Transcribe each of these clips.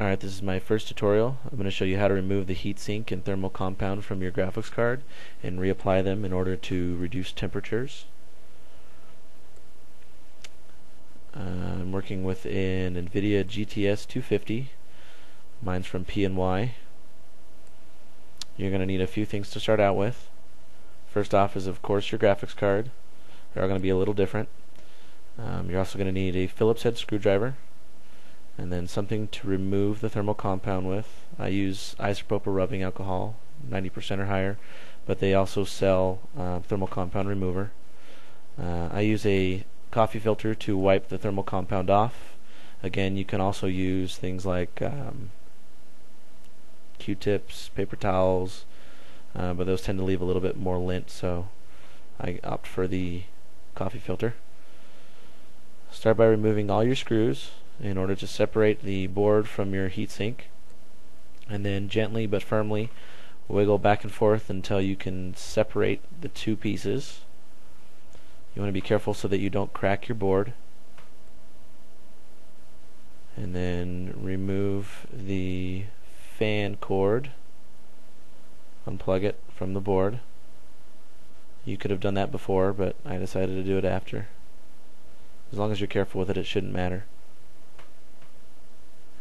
Alright, this is my first tutorial. I'm going to show you how to remove the heatsink and thermal compound from your graphics card and reapply them in order to reduce temperatures. Uh, I'm working with an NVIDIA GTS 250. Mine's from PNY. You're going to need a few things to start out with. First off is of course your graphics card. They're going to be a little different. Um, you're also going to need a Phillips head screwdriver and then something to remove the thermal compound with. I use isopropyl rubbing alcohol, 90% or higher, but they also sell uh, thermal compound remover. Uh, I use a coffee filter to wipe the thermal compound off. Again, you can also use things like um, Q-tips, paper towels, uh, but those tend to leave a little bit more lint, so I opt for the coffee filter. Start by removing all your screws in order to separate the board from your heatsink and then gently but firmly wiggle back and forth until you can separate the two pieces. You want to be careful so that you don't crack your board. And then remove the fan cord. Unplug it from the board. You could have done that before, but I decided to do it after. As long as you're careful with it, it shouldn't matter.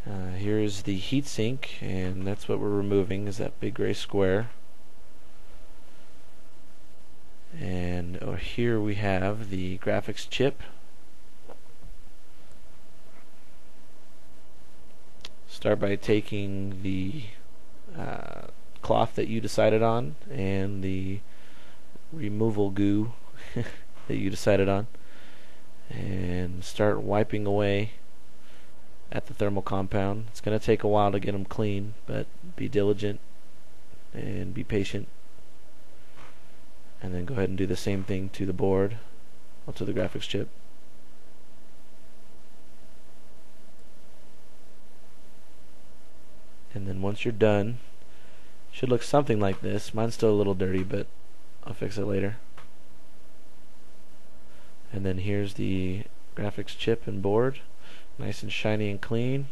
Uh, here's the heatsink, and that's what we're removing, is that big gray square. And oh, here we have the graphics chip. Start by taking the uh, cloth that you decided on and the removal goo that you decided on and start wiping away at the thermal compound. It's going to take a while to get them clean, but be diligent and be patient. And then go ahead and do the same thing to the board, or to the graphics chip. And then once you're done, should look something like this. Mine's still a little dirty, but I'll fix it later. And then here's the graphics chip and board nice and shiny and clean.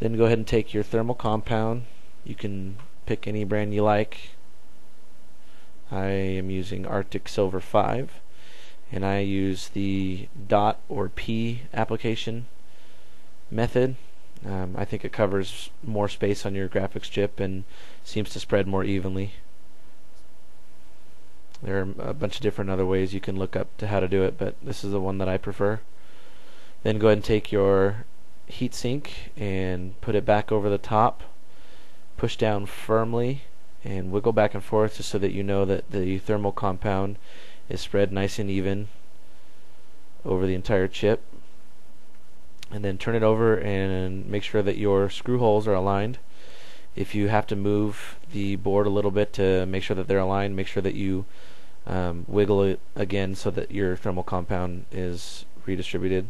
Then go ahead and take your thermal compound. You can pick any brand you like. I am using Arctic Silver 5 and I use the dot or pea application method. Um, I think it covers more space on your graphics chip and seems to spread more evenly. There are a bunch of different other ways you can look up to how to do it, but this is the one that I prefer. Then go ahead and take your heatsink and put it back over the top. Push down firmly and wiggle back and forth just so that you know that the thermal compound is spread nice and even over the entire chip. And then turn it over and make sure that your screw holes are aligned. If you have to move the board a little bit to make sure that they're aligned, make sure that you um, wiggle it again so that your thermal compound is redistributed.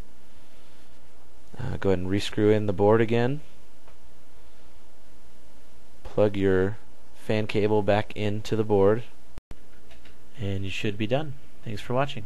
Uh, go ahead and rescrew in the board again. Plug your fan cable back into the board and you should be done. Thanks for watching.